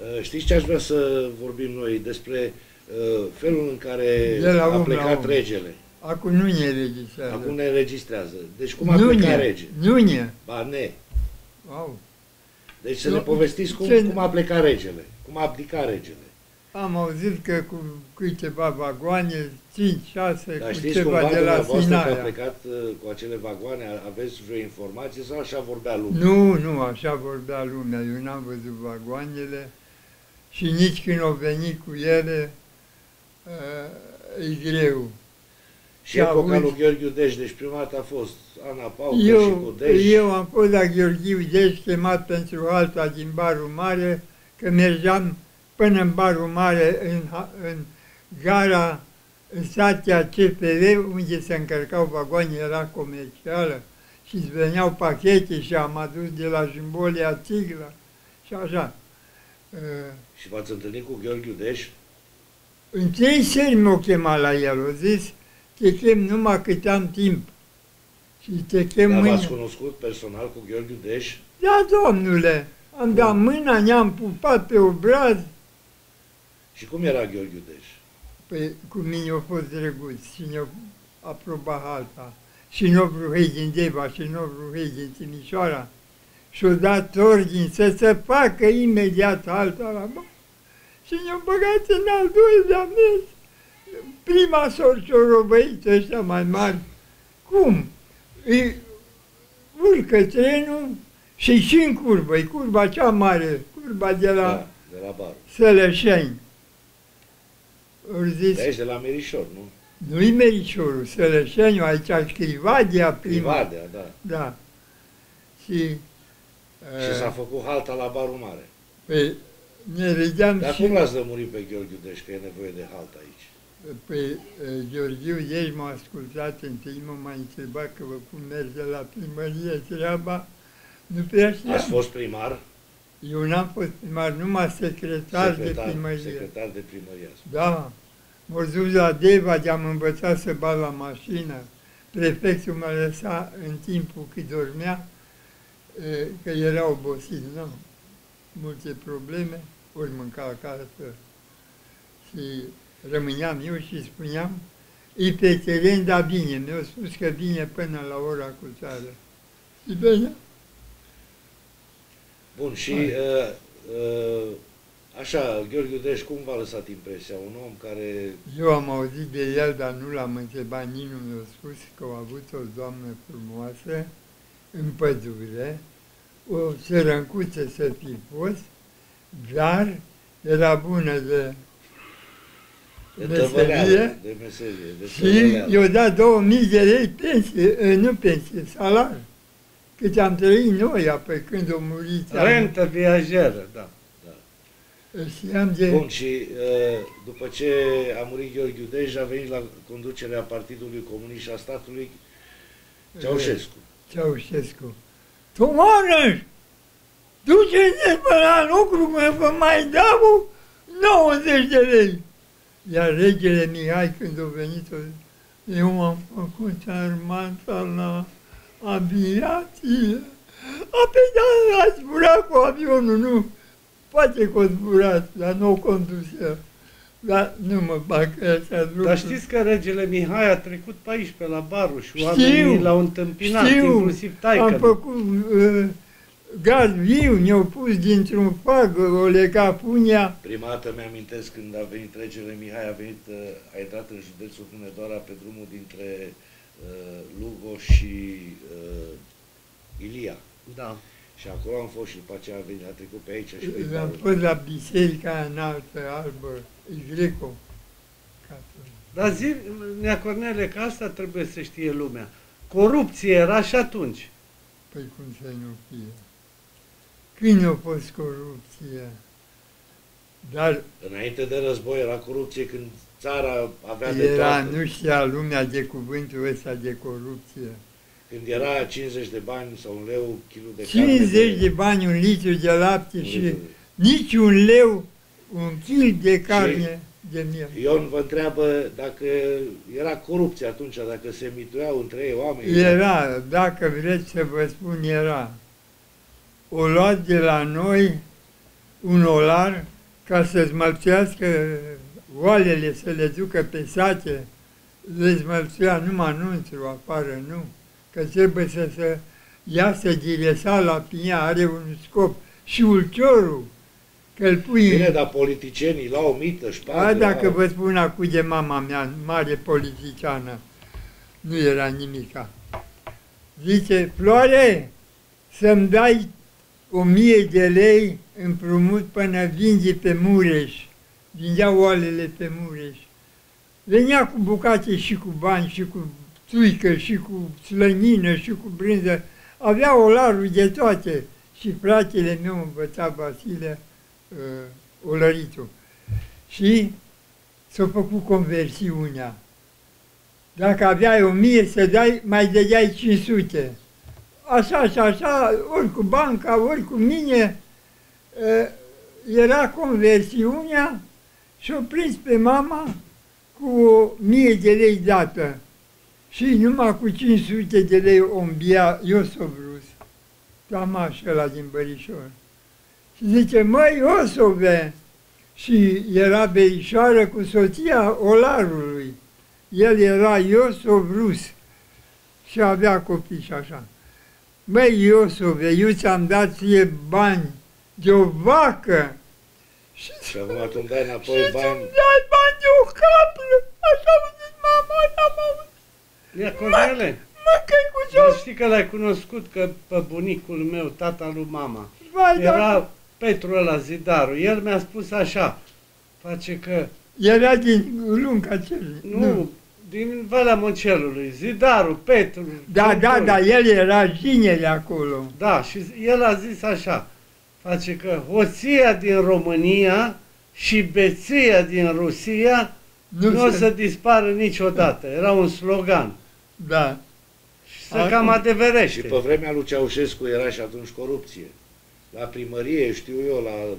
Uh, Știți ce aș vrea să vorbim noi? Despre uh, felul în care De la a om la plecat om. regele. Acum nu ne registrează. Acum ne înregistrează. Deci cum a nu plecat ne, rege? nu ne. Ba ne. Au. Deci să Nu, ne povestiți cum, ce- cum a plecat regele. Cum a abdicat regele. Am auzit că cu câteva vagoane, 5, 6, Dar cu știți ceva cumva de la dumneavoastră că a Sinaia. plecat uh, cu acele vagoane? Aveți vreo informație sau așa vorbea lumea? Nu, nu, așa vorbea lumea. Eu n-am văzut vagoanele și nici când au venit cu ele, uh, e greu. Și Și epoca auzi- lui Gheorghiu Dej, deci prima dată a fost Ana Paucă și cu Eu, Dej. eu am fost la Gheorghiu Deci chemat pentru alta din Barul Mare, că mergeam până în Barul Mare, în, ha- în gara, în stația CFR, unde se încărcau vagoane, era comercială și îți veneau pachete și am adus de la Jumbolia țigla și așa. Uh, Și v-ați întâlnit cu Gheorghiu Dej? În trei seri m-au chemat la el, au zis, te chem numai cât am timp. Și te chem Dar mâine. v-ați cunoscut personal cu Gheorghiu Dej? Da, domnule, am dat mâna, ne-am pupat pe obraz. Și cum era Gheorghiu Dej? Păi cu mine au fost drăguț și ne-au aprobat halta. Și nu Vruhei din Deva și nu Vruhei din Timișoara. Și-au dat ordin să se facă imediat halta la bă. Și ne-au băgat în al doilea mes. Prima sor și-au robăit ăștia mai mari. Cum? Îi urcă trenul și și în curbă, e curba cea mare, curba de la Da, de la bar. Sălășeni. Au zis, De aici, de la Merișor, nu? nu-i Merișorul, Sălășeniu, aici Scrivadia prima. Privadea, da. Da. Și, Și uh, s-a făcut halta la barul mare. păi, ne vedeam Dar și... cum l-ați lămurit pe Gheorghiu Dej că e nevoie de haltă aici? Păi, uh, Georgiu Deci m-a ascultat întâi, m-a mai întrebat că vă cum merge la primărie treaba. Nu prea știam. Ați fost primar? Eu n-am fost primar, numai secretar, de primărie. secretar de primărie. ați fost. Da, m-au dus la Deva, de-am învățat să bat la mașină. Prefectul mă lăsa în timpul cât dormea, e, că era obosit, nu? Multe probleme, ori mânca acasă. Și rămâneam eu și spuneam, e pe teren, dar bine. Mi-au spus că vine până la ora cu țară. Și venea. Bun, și Hai. uh, uh, așa, Gheorghiu Dej, cum v-a lăsat impresia? Un om care... Eu am auzit de el, dar nu l-am întrebat, nici nu mi-a spus că au avut o doamnă frumoasă în pădure, o sărăncuță să fi fost, dar era bună de De Meserie. tăvăleală, de meserie, de și tăvăleală. i-o dat 2000 de lei pensie, eh, nu pensie, salar. Cât am trăit noi, apoi când o murit. am- Rentă viajeră, da. Și am de... Bun, și uh, după ce a murit Gheorghiu Dej, a venit la conducerea Partidului Comunist și a statului Ceaușescu. Ceaușescu. Tovarăș, duceți-te pe la lucru că vă mai dau 90 de lei. Iar regele Mihai, când a venit, a zis, eu am făcut armata la aviație. A, pe da, a zburat cu avionul, nu. Poate că a zburat, dar nu a condus el. Dar nu mă bag că așa lucru. Dar știți că regele Mihai a trecut pe aici, pe la Baruș și Știu, oamenii l-au întâmpinat, știu, inclusiv taică. Am făcut uh, gaz viu, ne-au pus dintr-un fag, o lega punia. Prima dată mi-amintesc când a venit regele Mihai, a venit, uh, a intrat în județul Hunedoara pe drumul dintre uh, Lugo și uh, Ilia. Da. Și acolo am fost și după aceea a venit, a trecut pe aici și pe Am Ibarul. fost la biserica înaltă, albă, Greco. Dar zi, Nea Cornele, că asta trebuie să știe lumea. Corupție era și atunci. Păi cum să nu fie? Când a fost corupție? Dar Înainte de război era corupție când țara avea de era, toate. nu știa lumea de cuvântul ăsta de corupție. Când era 50 de bani sau un leu, kilul de 50 de bani un litru de lapte carne. și nici un leu, un kil de carne de miel. Ion vă întreabă dacă era corupție atunci, dacă se mituiau între ei oameni. Era, dacă vreți să vă spun, era. O luat de la noi un olar ca să smălțească oalele, să le ducă pe sate, le smălțea numai anunțul afară, nu. Că trebuie să se iasă diresala prin ea, are un scop. Și ulciorul, că îl pui... Bine, dar politicienii la o mită, șpagă... A, dacă vă spun acum de mama mea, mare politiciană, nu era nimica. Zice, Floare, să-mi dai o mie de lei împrumut până vinge pe Mureș. Vindea oalele pe Mureș. Venea cu bucate și cu bani și cu țuică și cu slănină și cu brânză. Avea olarul de toate. Și fratele meu învăța Vasile uh, Olăritu. Și s-a făcut conversiunea. Dacă aveai o mie să dai, mai dădeai 500. Așa și așa, ori cu banca, ori cu mine, era conversiunea și o prins pe mama cu o mie de lei dată. Și numai cu 500 de lei o îmbia Iosovrus, tamaș ăla din Bărișor. Și zice, măi, Iosove, și era berișoară cu soția olarului. El era Iosov rus și avea copii și așa. Măi, Iosove, eu ți-am dat ție bani de o vacă. Și, și acum tu îmi dai înapoi și bani. Și dai bani de o caplă. Așa au zis mama, am auzit. Ia, Cornele, Mă, că-i cu dar jos. știi că l-ai cunoscut că pe bunicul meu, tata lui mama, Vai, da. era Petru ăla, zidarul. El mi-a spus așa, face că, Era din lunga celui. nu, din Valea Moncelului, zidarul, Petru. Da, da, doctor. da, el era ginele acolo. Da, și el a zis așa, face că hoția din România și beția din Rusia nu, nu o se- să dispară niciodată. Era un slogan. Da. Și să Acum- cam Și adeverește. pe vremea lui Ceaușescu era și atunci corupție. La primărie, știu eu, la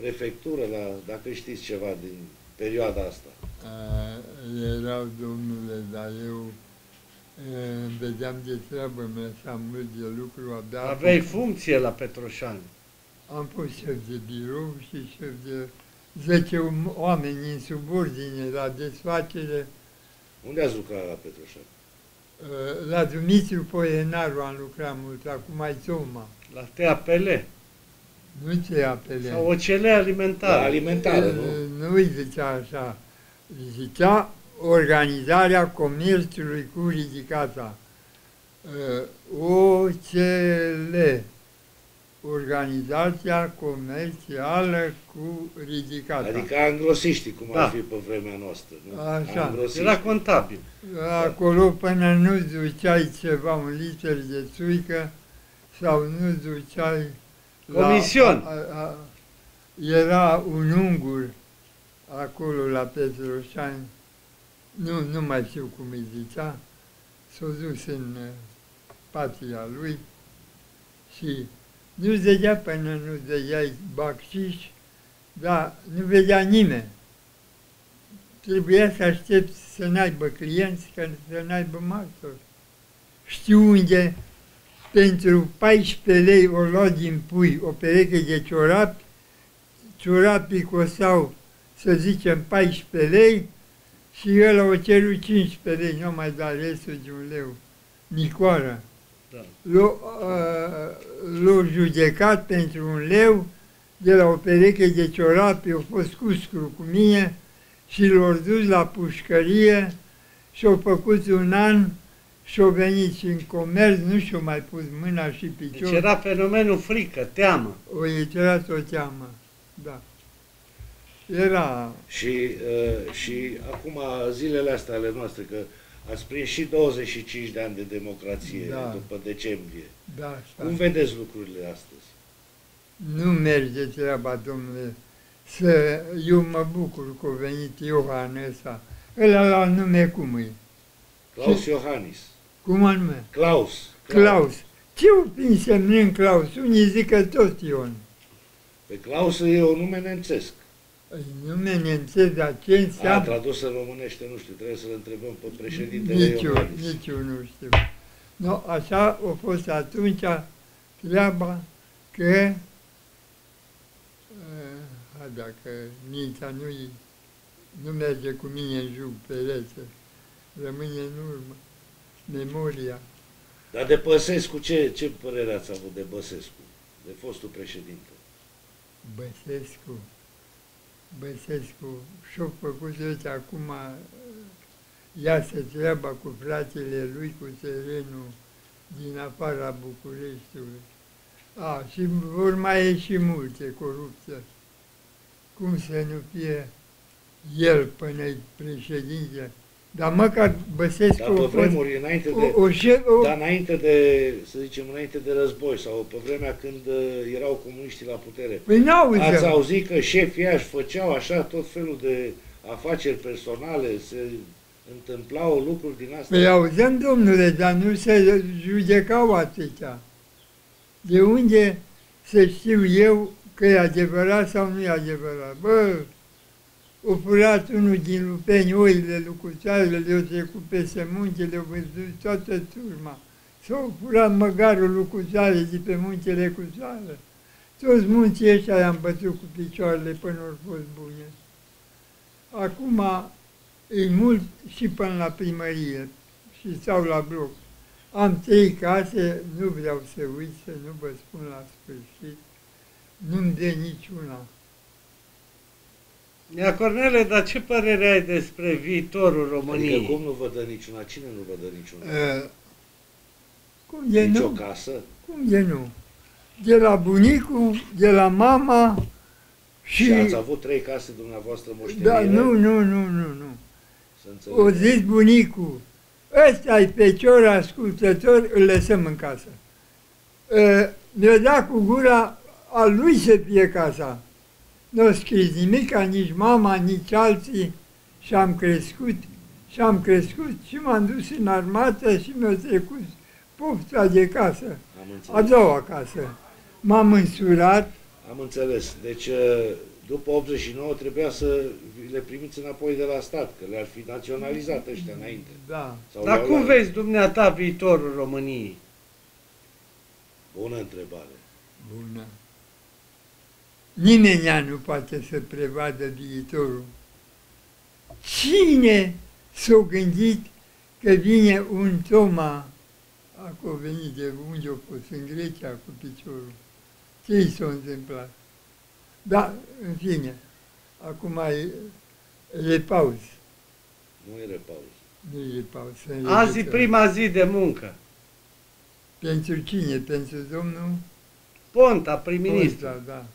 prefectură, la, dacă știți ceva din perioada asta. A, erau, domnule, dar eu e, îmi vedeam de treabă, mi lăsam mult de lucru, abia Aveai acum funcție la Petroșani. am fost șef de birou și șef de 10 om- oameni în subordine la desfacere. Unde ați lucrat la Petroșani? E, La Dumitru Poienaru am lucrat mult, acum ai Zoma. La TAPL. Nu ce apele. Sau OCL alimentară. La alimentară, nu? Nu îi zicea așa, îi zicea organizarea comerțului cu ridicata. Uh, OCL, Organizația Comercială cu Ridicata. Adică angrosiștii, cum Da. ar fi pe vremea noastră. Nu? Așa. Angrosiștii. Era contabil. Acolo până nu duceai ceva, un liter de țuică sau nu duceai... Comision. La, a, a, era un ungur acolo la Petroșani, nu, nu mai știu cum îi zicea, s-a dus în uh, patria lui și nu-ți dădea până nu dădeai bacșiș, dar nu vedea nimeni. Trebuia să aștepți să n-aibă clienți, că să n-aibă martori. Știu unde pentru 14 lei o lua din pui o pereche de ciorapi, ciorapii costau, să zicem, 14 lei și el o cerut 15 lei, nu mai dat restul de un leu. Nicoara. Da. L-a uh, l-a judecat pentru un leu de la o pereche de ciorapi, a fost cuscru cu mine și l-au dus la pușcărie și au făcut un an și au venit și în comerț, nu și-au mai pus mâna și Deci piciorul. era fenomenul frică, teamă. O ieșerat o teamă, da. Era, Și, uh, și acum, zilele astea ale noastre, că ați prins și 25 de ani de democrație Da. după decembrie. da, așa. Cum vedeți lucrurile astăzi? Nu merge treaba, domnule, să, eu mă bucur că a venit Iohan ăsta. Ăla la nume cum e? Claus Iohannis. Cum anume? Claus. Claus. Ce o însemnând Claus? Unii zic că tot Ion. Pe Claus e un nume nemțesc. Îi Nume nemțesc, dar ce A, înseamnă? tradus în românește, nu știu, trebuie să-l întrebăm pe președintele Nici eu, Iohannis. nici eu nu știu. No, așa a fost atunci treaba că uh, A, dacă mintea nu nu merge cu mine în jug pereche, rămâne în urmă memoria. Dar de Băsescu, ce, ce părere ați avut de Băsescu, de fostul președinte? Băsescu, Băsescu și-a făcut, uite, acum iasă treaba cu fratele lui, cu terenul din afara Bucureștiului. A, și vor mai ieși multe corupție. Cum să nu fie el până președinte dar măcar Băsescu... Dar pe vremuri, înainte de, o, o, o, dar înainte de, să zicem, înainte de război sau pe vremea când uh, erau comuniștii la putere, păi ați auzit că șefii își făceau așa tot felul de afaceri personale, se întâmplau lucruri din astea? Păi auzeam, domnule, dar nu se judecau atâtea. De unde să știu eu că e adevărat sau nu e adevărat? Bă, o furat unul din lupeni oile lucuțarele, le-au trecut peste munte, le-au văzut toată turma. S-au furat măgarul lucuțare de pe muntele cu țară. Toți munții ăștia i-am bătut cu picioarele până au fost bune. Acum e mult și până la primărie și stau la bloc. Am trei case, nu vreau să uit, să nu vă spun la sfârșit, nu-mi dă niciuna. Nea Cornele, dar ce părere ai despre viitorul României? Adică cum nu vă dă niciuna? Cine nu vă dă niciuna? Uh, cum de Nici nu? o casă? Cum de nu? De la bunicul, de la mama și... Și ați avut trei case dumneavoastră moștenire? Da, nu, nu, nu, nu, nu. O zis bunicul, ăsta e fecior ascultător, îl lăsăm în casă. Uh, mi-a dat cu gura a lui să fie casa nu scris nimic, nici mama, nici alții și am crescut și am crescut și m-am dus în armată și mi-a trecut pofta de casă, a doua casă. M-am însurat. Am înțeles. Deci ă, după 89 trebuia să le primiți înapoi de la stat, că le-ar fi naționalizat ăștia înainte. Da. Sau Dar cum la... vezi dumneata viitorul României? Bună întrebare. Bună. Nimeni nu poate să prevadă viitorul. Cine s-a gândit că vine un Toma, acolo a venit de unde a fost, în Grecia cu piciorul, ce i s-a întâmplat? Da, în fine, acum e repauz. Nu e repauz. Nu e repauz. Azi e prima zi de muncă. Pentru cine? Pentru domnul? Ponta, prim-ministru. Ponta, da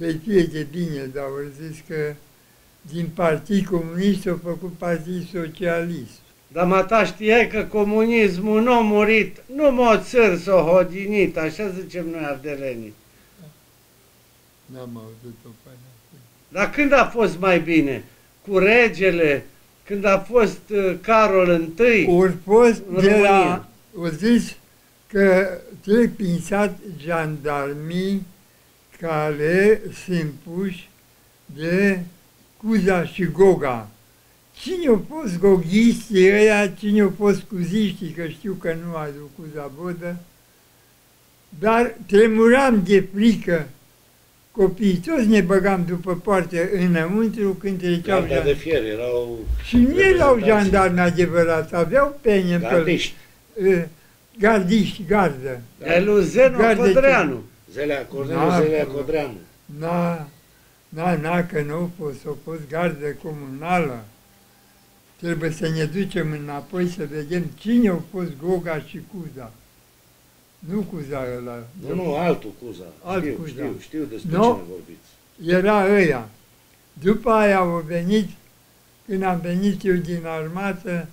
să fie de bine, dar au zis că din Partid Comunist au făcut Partid Socialist. Dar mata știai că comunismul nu a murit, nu m-a țăr s-a hodinit, așa zicem noi ardelenii. N-am auzit-o pe Dar când a fost mai bine? Cu regele? Când a fost uh, Carol I? Ori fost de la, o zis că trec prin sat jandarmii care sunt puși de Cuza și Goga. Cine au fost goghiștii ăia, cine au fost cuziștii, că știu că nu aduc Cuza Bodă, dar tremuram de frică. Copiii toți ne băgam după poartă înăuntru când treceau Garda de fier, erau... Și nu erau jandarmi adevărați, aveau pene Gardiști. pe... Gardiști, gardă. De lui Zeno Codreanu. Zelea Corneliu, na, Zelea Codreanu. Na, na, na, că nu a fost, a fost gardă comunală. Trebuie să ne ducem înapoi să vedem cine au fost Goga și Cuza. Nu Cuza ăla. Nu, nu, altul Cuza. Alt știu, Cuza. știu, știu despre no, cine vorbiți. Era ăia. După aia au venit, când am venit eu din armată,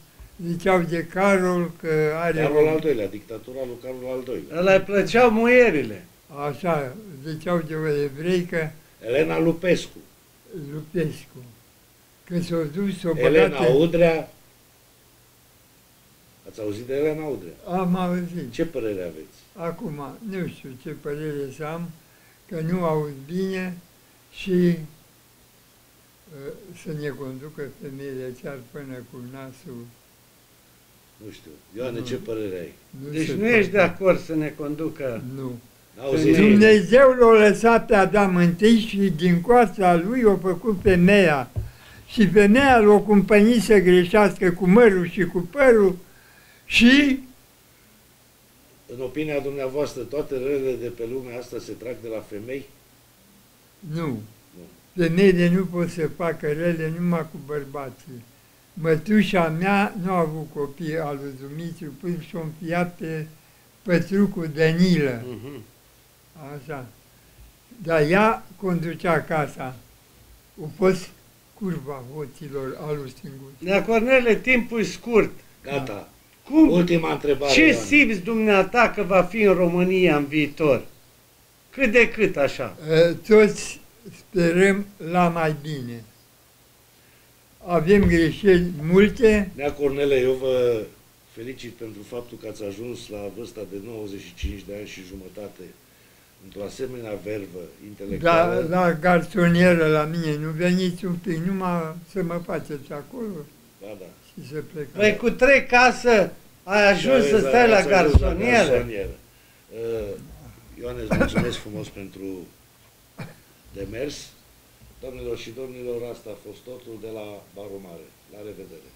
ziceau de Carol că are... Carol al doilea, dictatura lui Carol al doilea. Ăla îi plăceau muierile așa, ziceau de o evreică. Elena Lupescu. Lupescu. Că s-au dus, s-au Elena băgat... Udrea. Ați auzit de Elena Udrea? Am auzit. Ce părere aveți? Acum, nu știu ce părere să am, că nu aud bine și uh, să ne conducă femeile chiar până cu nasul. Nu știu. Ioane, nu. ce părere ai? Nu deci nu ești de acord să ne conducă? Nu. N-auzi Dumnezeu- Dumnezeu l-a lăsat pe Adam întâi și din coasta lui a făcut femeia. Și femeia l-a cumpănit să greșească cu mărul și cu părul și În opinia dumneavoastră, toate relele de pe lumea asta se trag de la femei? nu. Femeile nu pot să facă rele numai cu bărbații. Mătușa mea nu a avut copii al lui Dumitru până și-o înfiat pe pătrucul Danilă. Mhm. Așa. Dar ea conducea casa. A fost curva hoților alu singur. Nea Cornele, timpul e scurt. Gata. Cum, Ultima întrebare. ce Ioane. simți dumneata că va fi în România în viitor? Cât de cât așa? Ă, Toți sperăm la mai bine. Avem greșeli multe, Nea Cornele, eu vă felicit pentru faptul că ați ajuns la vârsta de 95 de ani și jumătate într-o asemenea vervă intelectuală. Da, la garțonieră la mine, nu veniți un pic, numai să mă faceți acolo da, da. și să plecăm. Păi cu trei casă ai ajuns da, să da, la, la garțonieră. garțonieră. Uh, Ioane, îți mulțumesc frumos pentru demers. Domnilor și domnilor, asta a fost totul de la Baru Mare. La revedere!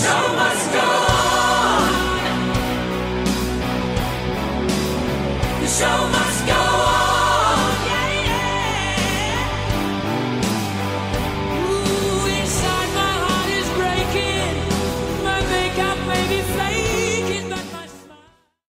Show must go! show must go on.